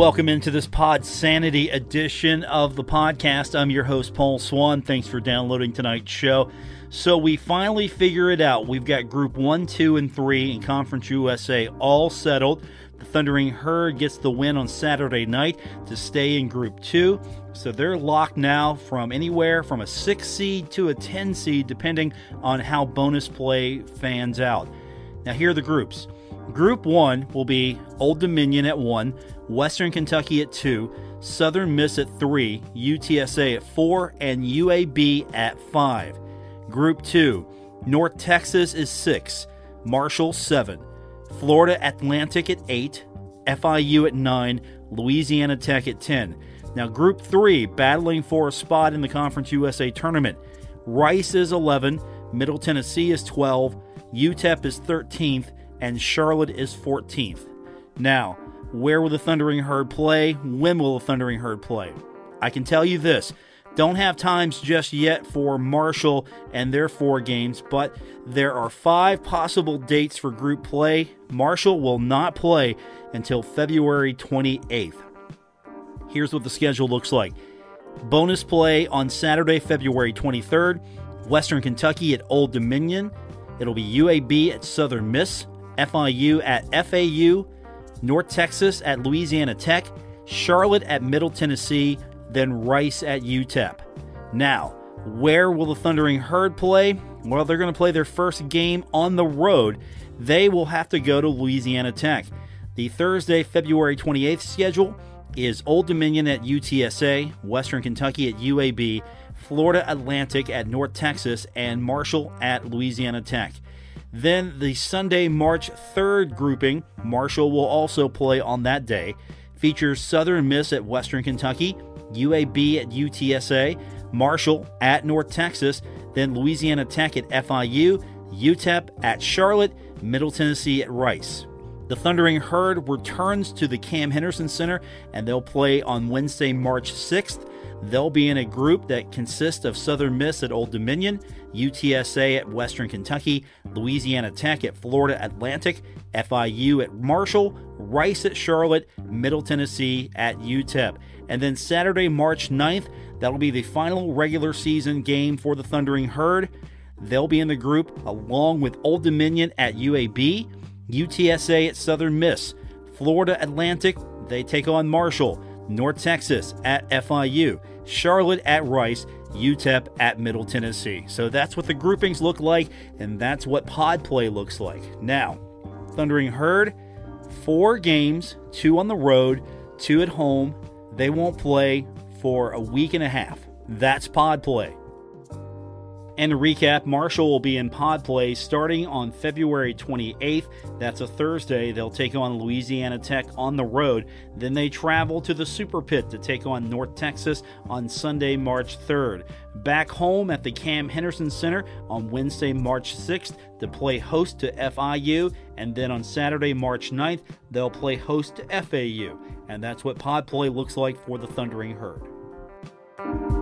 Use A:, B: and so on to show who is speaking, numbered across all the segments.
A: Welcome into this Podsanity edition of the podcast. I'm your host, Paul Swann. Thanks for downloading tonight's show. So, we finally figure it out. We've got Group 1, 2, and 3 in Conference USA all settled. The Thundering Herd gets the win on Saturday night to stay in Group 2. So, they're locked now from anywhere from a 6 seed to a 10 seed, depending on how bonus play fans out. Now, here are the groups. Group 1 will be Old Dominion at 1, Western Kentucky at 2, Southern Miss at 3, UTSA at 4, and UAB at 5. Group 2 North Texas is 6, Marshall 7, Florida Atlantic at 8, FIU at 9, Louisiana Tech at 10. Now, Group 3 battling for a spot in the Conference USA tournament. Rice is 11, Middle Tennessee is 12, UTEP is 13th, and Charlotte is 14th. Now, where will the Thundering Herd play? When will the Thundering Herd play? I can tell you this don't have times just yet for Marshall and their four games, but there are five possible dates for group play. Marshall will not play until February 28th. Here's what the schedule looks like bonus play on Saturday, February 23rd, Western Kentucky at Old Dominion. It'll be UAB at Southern Miss. FIU at FAU, North Texas at Louisiana Tech, Charlotte at Middle Tennessee, then Rice at UTEP. Now, where will the Thundering Herd play? Well, they're going to play their first game on the road. They will have to go to Louisiana Tech. The Thursday, February 28th schedule is Old Dominion at UTSA, Western Kentucky at UAB, Florida Atlantic at North Texas, and Marshall at Louisiana Tech. Then the Sunday, March 3rd grouping, Marshall will also play on that day, features Southern Miss at Western Kentucky, UAB at UTSA, Marshall at North Texas, then Louisiana Tech at FIU, UTEP at Charlotte, Middle Tennessee at Rice. The Thundering Herd returns to the Cam Henderson Center and they'll play on Wednesday, March 6th. They'll be in a group that consists of Southern Miss at Old Dominion, UTSA at Western Kentucky, Louisiana Tech at Florida Atlantic, FIU at Marshall, Rice at Charlotte, Middle Tennessee at UTEP. And then Saturday, March 9th, that'll be the final regular season game for the Thundering Herd. They'll be in the group along with Old Dominion at UAB, UTSA at Southern Miss, Florida Atlantic, they take on Marshall, North Texas at FIU, Charlotte at Rice, UTEP at Middle Tennessee. So that's what the groupings look like, and that's what pod play looks like. Now, Thundering Herd, four games, two on the road, two at home. They won't play for a week and a half. That's pod play. And to recap, Marshall will be in pod play starting on February 28th. That's a Thursday. They'll take on Louisiana Tech on the road. Then they travel to the Super Pit to take on North Texas on Sunday, March 3rd. Back home at the Cam Henderson Center on Wednesday, March 6th to play host to FIU. And then on Saturday, March 9th, they'll play host to FAU. And that's what pod play looks like for the Thundering Herd.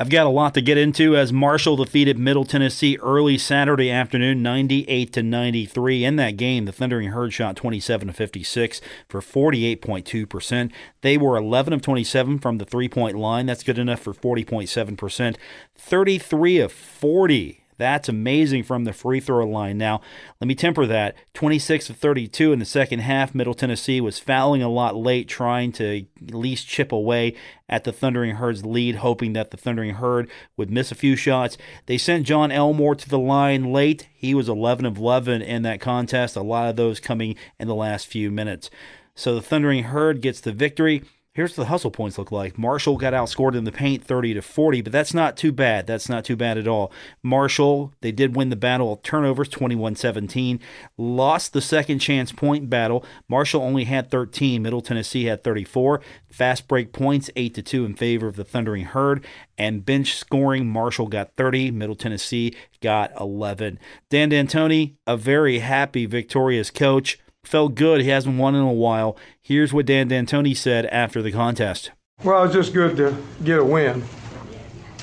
A: I've got a lot to get into as Marshall defeated Middle Tennessee early Saturday afternoon 98 to 93 in that game the Thundering Herd shot 27 to 56 for 48.2%. They were 11 of 27 from the three-point line. That's good enough for 40.7%. 33 of 40 that's amazing from the free throw line. Now, let me temper that. 26 of 32 in the second half. Middle Tennessee was fouling a lot late, trying to at least chip away at the Thundering Herd's lead, hoping that the Thundering Herd would miss a few shots. They sent Jon Elmore to the line late. He was 11 of 11 in that contest, a lot of those coming in the last few minutes. So the Thundering Herd gets the victory. Here's what the hustle points look like. Marshall got outscored in the paint 30 to 40, but that's not too bad. That's not too bad at all. Marshall, they did win the battle of turnovers 21-17, lost the second chance point battle. Marshall only had 13, Middle Tennessee had 34. Fast break points 8 to 2 in favor of the Thundering Herd, and bench scoring Marshall got 30, Middle Tennessee got 11. Dan D'Antoni, a very happy victorious coach felt good. He hasn't won in a while. Here's what Dan D'Antoni said after the contest.
B: Well, it's just good to get a win.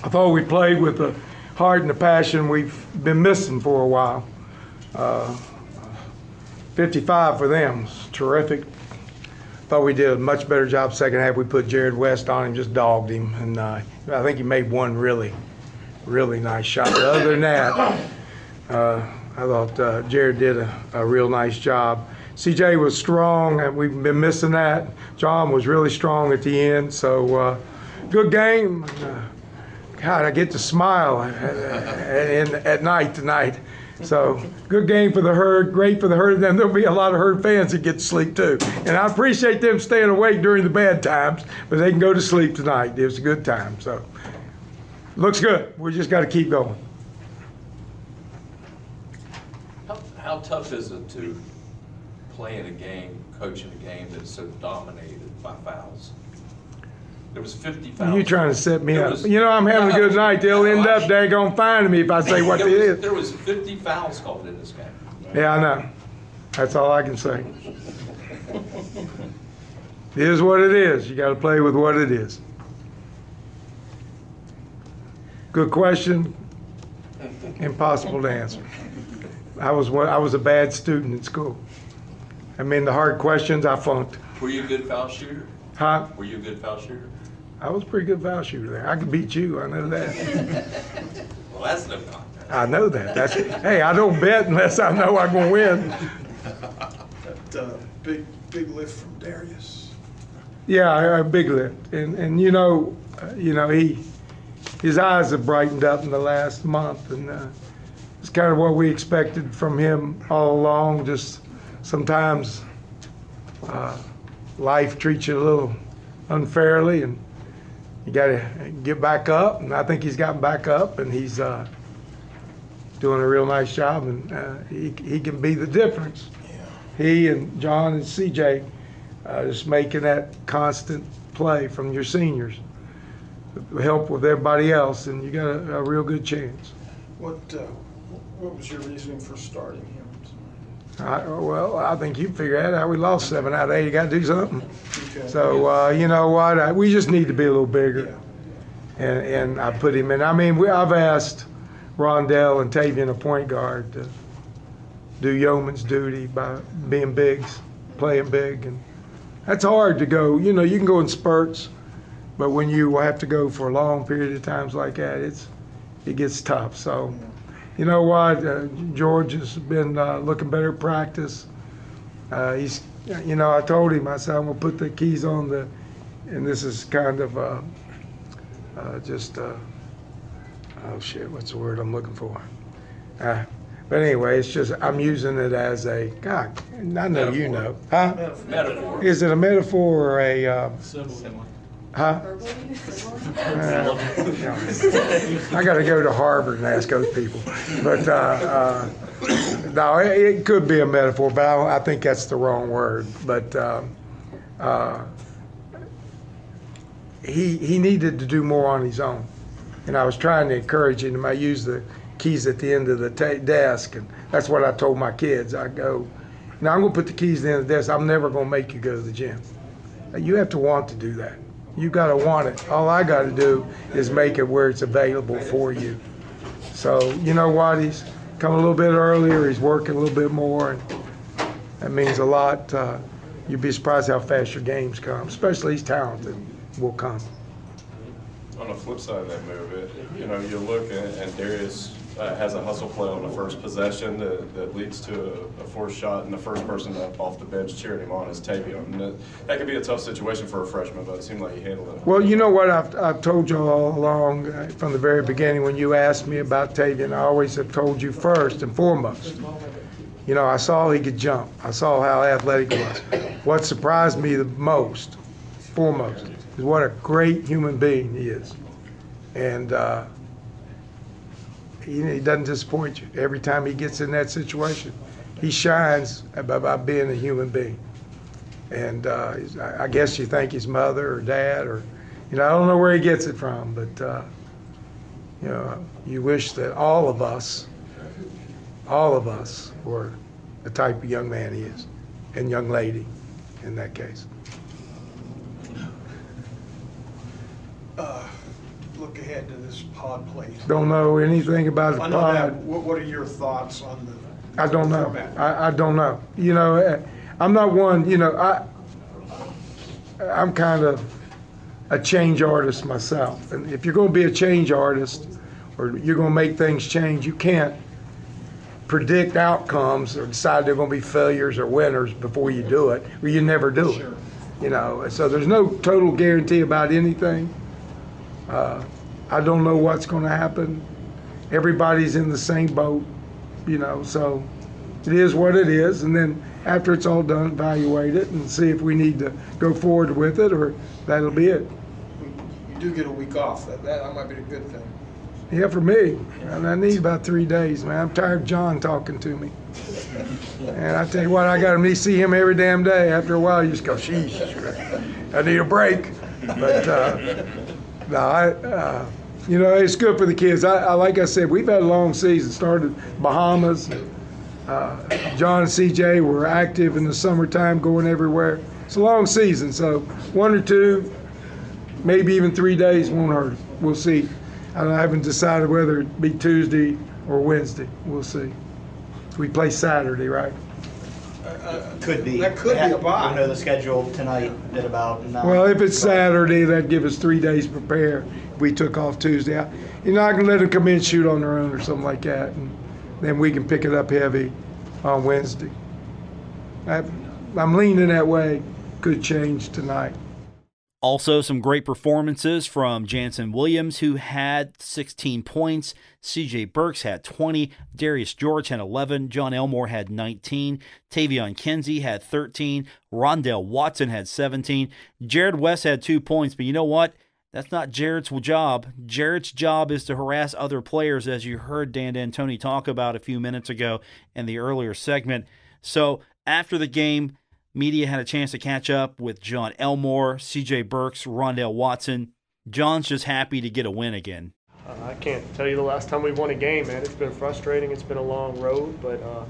B: I thought we played with the heart and the passion we've been missing for a while. Uh, 55 for them, terrific. Thought we did a much better job second half. We put Jarrod West on him, just dogged him, and uh, I think he made one really, really nice shot. But other than that, uh, I thought uh, Jarrod did a, a real nice job. CJ was strong, and we've been missing that. Jon was really strong at the end, so uh, good game. Uh, God, I get to smile at, at, at night tonight. So good game for the herd, great for the herd, and there'll be a lot of herd fans that get to sleep too. And I appreciate them staying awake during the bad times, but they can go to sleep tonight. It was a good time. So looks good. We just got to keep going.
C: How, how tough is it to play in a game, coaching a game that's so dominated by fouls? There was 50 fouls.
B: You trying to set me
C: There
B: up?
C: was-
B: You know I'm having a good night. They'll end up daggone finding me if I say what it
C: was-
B: is.
C: There was 50 fouls called in this game.
B: Yeah, I know. That's all I can say. It is what it is. You got to play with what it is. Good question. Impossible to answer. I was one, I was a bad student in school. I mean, the hard questions I flunked.
C: Were you a good foul shooter?
B: Huh?
C: Were you a good foul shooter?
B: I was a pretty good foul shooter there. I could beat you. I know that.
C: Well, that's no contest.
B: I know that. That's hey, I don't bet unless I know I'm gonna win.
D: That uh, big, big lift from Darius.
B: Yeah, a big lift, and and you know, uh, you know he, his eyes have brightened up in the last month, and uh, it's kind of what we expected from him all along. Just sometimes uh, life treats you a little unfairly, and you got to get back up. And I think he's gotten back up, and he's uh, doing a real nice job, and uh, he he can be the difference. He and Jon and CJ uh, just making that constant play from your seniors. Help with everybody else, and you got a, a real good chance.
D: What, uh, what was your reasoning for starting him
B: Well, I think you figure out how We lost seven out of eight. You got to do something. So uh, you know what? I, we just need to be a little bigger.
D: Yeah.
B: And, and I put him in. I mean, we, I've asked Rondale and Taevion, a point guard, to do yeoman's duty by being bigs, playing big, and that's hard to go. You know, you can go in spurts, but when you have to go for a long period of times like that, it's it gets tough. So, you know what? Uh, George has been uh, looking better at practice. Uh, he's, you know, I told him, I said, I'm gonna put the keys on the, and this is kind of. Uh, uh, just uh, oh shit, what's the word I'm looking for? Uh, but anyway, it's just I'm using it as a God. I know you know, huh?
C: Metaphor.
B: Is it a metaphor or a uh, huh? Uh, I got to go to Harvard and ask those people. But uh, uh, no, it, it could be a metaphor, but I, I think that's the wrong word. But um, uh, he he needed to do more on his own, and I was trying to encourage him. I used the keys at the end of the ta- desk, and that's what I told my kids. I go, now I'm gonna put the keys at the desk. I'm never gonna make you go to the gym. You have to want to do that. You got to want it. All I got to do is make it where it's available for you. So you know what? He's come a little bit earlier. He's working a little bit more, and that means a lot. Uh, you'd be surprised how fast your games come, especially he's talented. Will come.
E: On the flip side of that move, it, you know, you look and, and Darius uh, has a hustle play on the first possession that, that leads to a, a forced shot, and the first person up off the bench cheering him on is Taevion. And that, that could be a tough situation for a freshman, but it seemed like he handled it.
B: Well, you know what I've, I've told you all along uh, from the very beginning when you asked me about Taevion, I always have told you first and foremost. You know, I saw he could jump. I saw how athletic he was. What surprised me the most, foremost, is what a great human being he is. And uh, he, he doesn't disappoint you. Every time he gets in that situation, he shines by, being a human being. And uh, I guess you think his mother or dad or, you know, I don't know where he gets it from, but, uh, you know, you wish that all of us, all of us were the type of young man he is, and young lady in that case.
D: Uh, Look ahead to this pod play.
B: Don't know anything about the
D: I know that,
B: pod.
D: what, what are your thoughts on the?
B: I don't know.
D: format?
B: I, I don't know. You know, uh, I'm not one, you know, I, I'm kind of a change artist myself. And if you're going to be a change artist or you're going to make things change, you can't predict outcomes or decide they're going to be failures or winners before you do it, or you never do it. You know, so there's no total guarantee about anything. Uh, I don't know what's going to happen. Everybody's in the same boat, you know, so it is what it is. And then after it's all done, evaluate it and see if we need to go forward with it or that'll be it.
D: You do get a week off, that, that might be a good thing.
B: Yeah, for me. And I need about three days, man. I'm tired of Jon talking to me. And I tell you what, I got to see him every damn day. After a while, you just go, sheesh, I need a break. But uh, no, I, uh, you know, it's good for the kids. I, I like I said, we've had a long season. Started Bahamas. Uh, Jon and CJ were active in the summertime, going everywhere. It's a long season, so one or two, maybe even three days won't hurt. We'll see. I haven't decided whether it be Tuesday or Wednesday. We'll see. We play Saturday, right?
F: Could be.
D: That could be a
F: We'll
D: bye.
F: know the schedule tonight at about nine.
B: Well, if it's Saturday, that'd give us three days to prepare. We took off Tuesday, I- you're not gonna let them come in and shoot on their own or something like that, and then we can pick it up heavy on Wednesday. I, I'm leaning that way. Could change tonight.
A: Also, some great performances from Jannson Williams, who had 16 points. CJ Burks had 20. Darius George had 11. Jon Elmore had 19. Taevion Kinsey had 13. Rondale Watson had 17. Jarrod West had two points, but you know what? That's not Jarrod's job. Jarrod's job is to harass other players, as you heard Dan D'Antoni talk about a few minutes ago in the earlier segment. So after the game, media had a chance to catch up with Jon Elmore, CJ Burks, Rondale Watson. Jon's just happy to get a win again.
G: Uh, I can't tell you the last time we won a game, man. It's been frustrating. It's been a long road, but uh,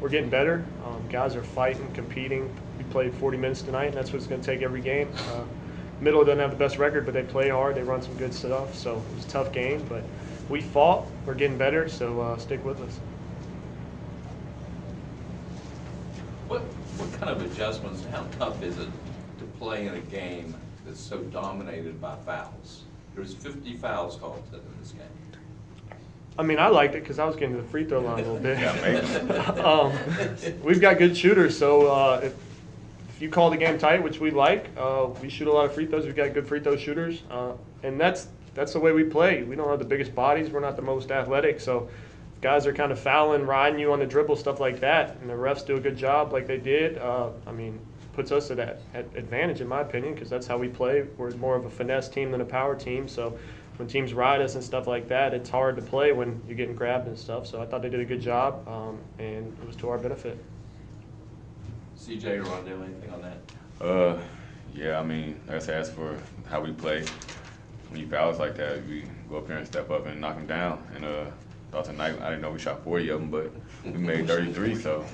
G: we're getting better. Um, guys are fighting, competing. We played 40 minutes tonight, and that's what it's going to take every game. Uh, Middle doesn't have the best record, but they play hard. They run some good stuff. So it was a tough game, but we fought. We're getting better, so uh, stick with us.
C: What, what kind of adjustments, how tough is it to play in a game that's so dominated by fouls? There's 50 fouls called in this game.
G: I mean, I liked it because I was getting to the free throw line a little bit. um, we've got good shooters, so uh, if, if you call the game tight, which we like, uh, we shoot a lot of free throws. We've got good free throw shooters, uh, and that's that's the way we play. We don't have the biggest bodies. We're not the most athletic, so guys are kind of fouling, riding you on the dribble, stuff like that, and the refs do a good job, like they did. Uh, I mean, puts us at, at advantage in my opinion because that's how we play. We're more of a finesse team than a power team, so when teams ride us and stuff like that, it's hard to play when you're getting grabbed and stuff. So I thought they did a good job, um, and it was to our benefit.
C: CJ or Rondale, anything on that?
H: Uh, yeah, I mean, like I as for how we play, when you foul us like that, we go up here and step up and knock them down. And uh, thought tonight, I didn't know we shot 40 of them, but we made 33, so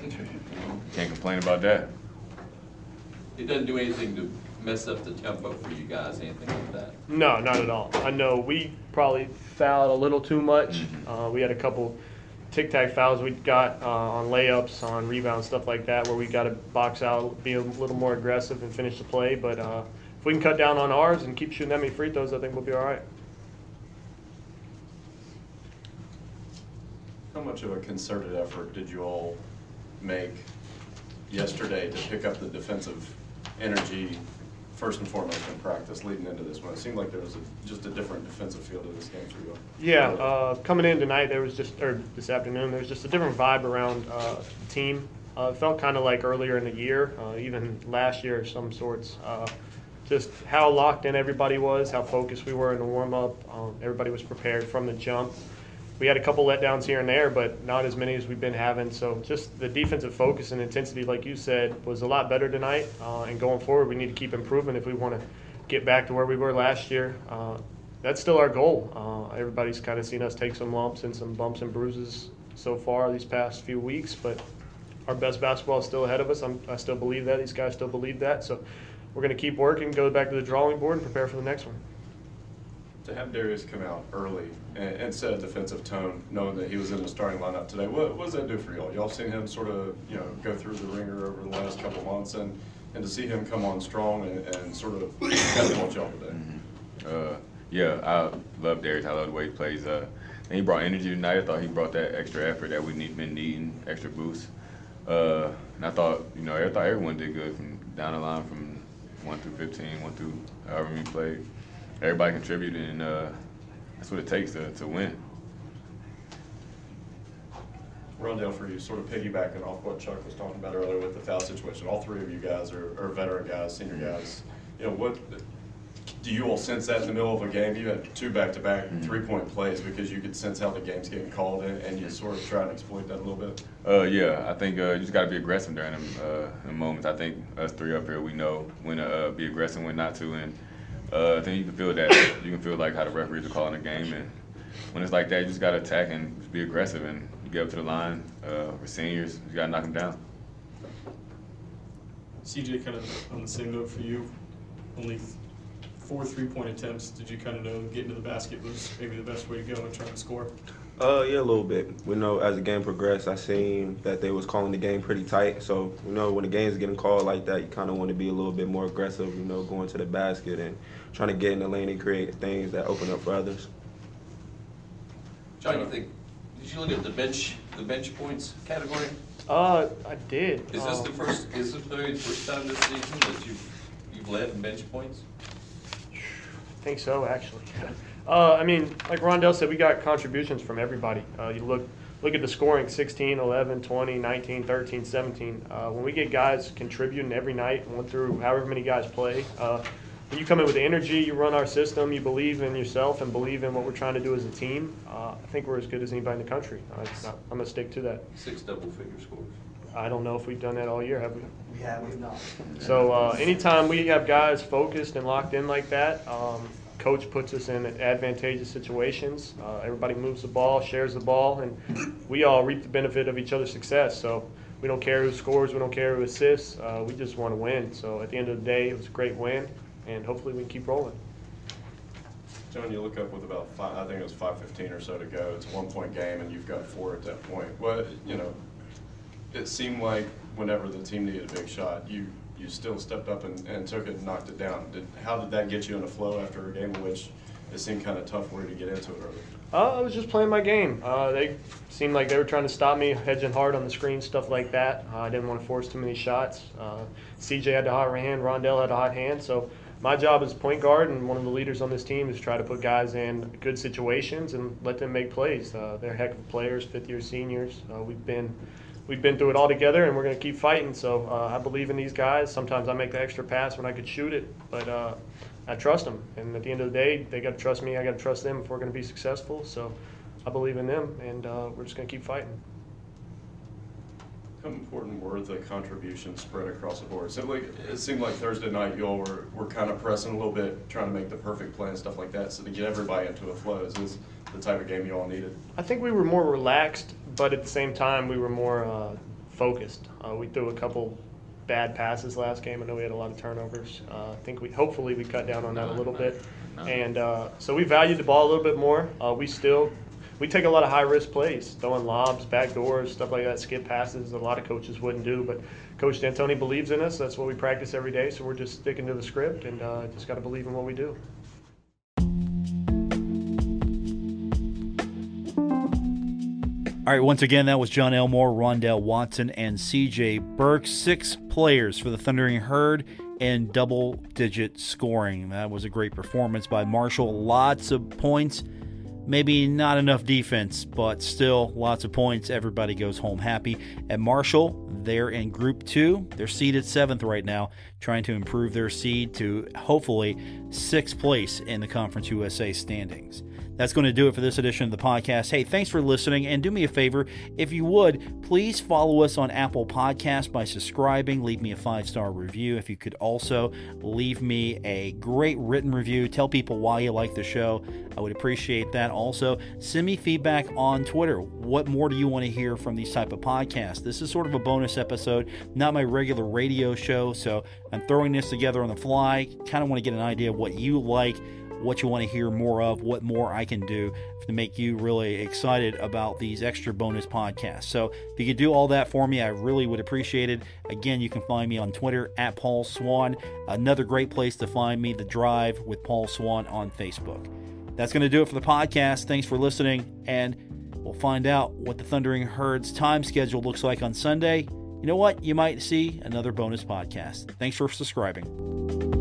H: can't complain about that.
C: It doesn't do anything to mess up the tempo for you guys, anything like that?
G: No, not at all. I know we probably fouled a little too much. Uh, we had a couple tic tac fouls we got uh, on layups, on rebounds, stuff like that, where we got to box out, be a little more aggressive, and finish the play. But uh, if we can cut down on ours and keep shooting that many free throws, I think we'll be all right.
E: How much of a concerted effort did you all make yesterday to pick up the defensive energy first and foremost in practice leading into this one? It seemed like there was a, just a different defensive feel to this game for you.
G: Yeah, uh, coming in tonight, there was just, or this afternoon, there was just a different vibe around uh, the team. Uh, it felt kind of like earlier in the year, uh, even last year of some sorts. Uh, just how locked in everybody was, how focused we were in the warm up. Um, everybody was prepared from the jump. We had a couple letdowns here and there, but not as many as we've been having. So just the defensive focus and intensity, like you said, was a lot better tonight. Uh, and going forward, we need to keep improving if we want to get back to where we were last year. Uh, that's still our goal. Uh, everybody's kind of seen us take some lumps and some bumps and bruises so far these past few weeks, but our best basketball is still ahead of us. I'm, I still believe that. These guys still believe that. So we're going to keep working, go back to the drawing board, and prepare for the next one.
E: To have Darius come out early and, and, set a defensive tone, knowing that he was in the starting lineup today, what, what does that do for y'all? Y'all seen him sort of, you know, go through the ringer over the last couple months, and, and to see him come on strong and, and sort of catapult y'all today.
H: Mm-hmm. Uh, yeah, I love Darius. I love the way he plays. Uh, and he brought energy tonight. I thought he brought that extra effort that we need been needing, extra boost. Uh, and I thought, you know, I thought everyone did good from down the line from one through 15, one through however many played. Everybody contributed, and uh, that's what it takes to, to win.
E: Rondale, for you, sort of piggybacking off what Chuck was talking about earlier with the foul situation. All three of you guys are, are veteran guys, senior guys. You know, what do you all sense that in the middle of a game? You had two back-to-back mm-hmm. three-point plays because you could sense how the game's getting called, and, and you sort of try and exploit that a little bit.
H: Uh, yeah, I think uh, you just got to be aggressive during them uh, moments. I think us three up here, we know when to uh, be aggressive, when not to, and uh, I think you can feel that. You can feel like how the referees are calling the game, and when it's like that, you just got to attack and be aggressive and get up to the line. Uh, for seniors, you got to knock them down.
I: CJ, kind of on the same note for you, only four three-point attempts, did you kind of know getting to the basket was maybe the best way to go and trying to score?
J: Uh, yeah, a little bit. We know as the game progressed, I seen that they was calling the game pretty tight. So you know, when the game's getting called like that, you kind of want to be a little bit more aggressive. You know, going to the basket and trying to get in the lane and create things that open up for others.
C: Jon, you think? Did you look at the bench, the bench points category?
G: Uh, I did.
C: Is this the um, first? Is this the first time this season that you've you've led in bench points?
G: I think so, actually. uh, I mean, like Rondale said, we got contributions from everybody. Uh, you look look at the scoring 16, 11, 20, 19, 13, 17. Uh, when we get guys contributing every night, went through however many guys play, uh, when you come in with energy, you run our system, you believe in yourself and believe in what we're trying to do as a team, uh, I think we're as good as anybody in the country. Not, I'm going to stick to that.
C: Six double figure scores.
G: I don't know if we've done that all year, have we?
F: We have, we've not.
G: So uh, anytime we have guys focused and locked in like that, um, coach puts us in advantageous situations. Uh, everybody moves the ball, shares the ball, and we all reap the benefit of each other's success. So we don't care who scores, we don't care who assists. Uh, we just want to win. So at the end of the day, it was a great win, and hopefully we can keep rolling.
E: Jon, you look up with about five, I think it was 5:15 or so to go. It's a one-point game, and you've got four at that point. Well, you know, it seemed like whenever the team needed a big shot, you you still stepped up and, and took it and knocked it down. Did, how did that get you in a flow after a game in which it seemed kind of tough for you to get into it early?
G: Uh, I was just playing my game. Uh, they seemed like they were trying to stop me, hedging hard on the screen, stuff like that. Uh, I didn't want to force too many shots. Uh, CJ had a hot hand, Rondale had a hot hand. So my job as point guard and one of the leaders on this team is try to put guys in good situations and let them make plays. Uh, they're heck of players, fifth year seniors. Uh, we've been we've been through it all together, and we're going to keep fighting. So uh, I believe in these guys. Sometimes I make the extra pass when I could shoot it, but uh, I trust them. And at the end of the day, they got to trust me. I got to trust them if we're going to be successful. So I believe in them, and uh, we're just going to keep fighting.
E: How important were the contributions spread across the board? It seemed like Thursday night you all were, were kind of pressing a little bit, trying to make the perfect play and stuff like that. So to get everybody into a flow, is this the type of game you all needed?
G: I think we were more relaxed but at the same time, we were more uh, focused. Uh, we threw a couple bad passes last game. I know we had a lot of turnovers. Uh, I think we hopefully we cut down on that a little bit, and uh, so we valued the ball a little bit more. Uh, we still we take a lot of high risk plays, throwing lobs, back doors, stuff like that, skip passes. A lot of coaches wouldn't do, but Coach D'Antoni believes in us. That's what we practice every day. So we're just sticking to the script and uh, just got to believe in what we do.
A: All right, once again, that was Jon Elmore, Rondale Watson, and CJ Burks. Six players for the Thundering Herd and double digit scoring. That was a great performance by Marshall. Lots of points. Maybe not enough defense, but still lots of points. Everybody goes home happy. At Marshall, they're in Group 2. They're seeded seventh right now, trying to improve their seed to hopefully sixth place in the Conference USA standings. That's going to do it for this edition of the podcast. Hey, thanks for listening. And do me a favor, if you would, please follow us on Apple Podcasts by subscribing. Leave me a five star review. If you could also leave me a great written review, tell people why you like the show. I would appreciate that. Also, send me feedback on Twitter. What more do you want to hear from these type of podcasts? This is sort of a bonus episode, not my regular radio show. So I'm throwing this together on the fly. Kind of want to get an idea of what you like what you want to hear more of, what more I can do to make you really excited about these extra bonus podcasts. So if you could do all that for me, I really would appreciate it. Again, you can find me on Twitter at Paul Swann. Another great place to find me, The Drive with Paul Swann on Facebook. That's going to do it for the podcast. Thanks for listening, and we'll find out what the Thundering Herd's time schedule looks like on Sunday. You know what? You might see another bonus podcast. Thanks for subscribing.